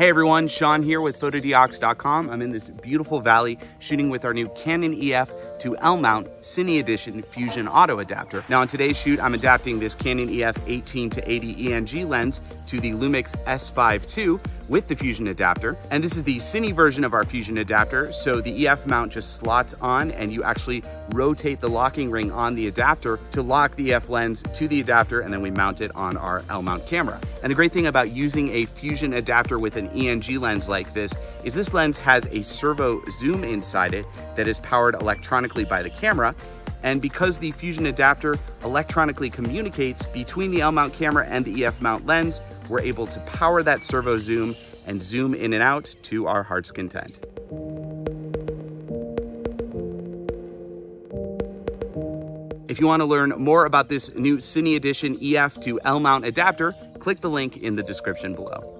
Hey everyone, Sean here with fotodiox.com. I'm in this beautiful valley shooting with our new Canon EF to L-mount Cine Edition Fusion Auto Adapter. Now on today's shoot, I'm adapting this Canon EF 18 to 80 ENG lens to the Lumix S5 II with the Fusion adapter. And this is the Cine version of our Fusion adapter. So the EF mount just slots on and you actually rotate the locking ring on the adapter to lock the EF lens to the adapter and then we mount it on our L-mount camera. And the great thing about using a Fusion adapter with an ENG lens like this is this lens has a servo zoom inside it that is powered electronically by the camera and because the Fusion adapter electronically communicates between the L-mount camera and the EF mount lens, we're able to power that servo zoom and zoom in and out to our heart's content. If you want to learn more about this new Cine Edition EF to L-mount adapter, click the link in the description below.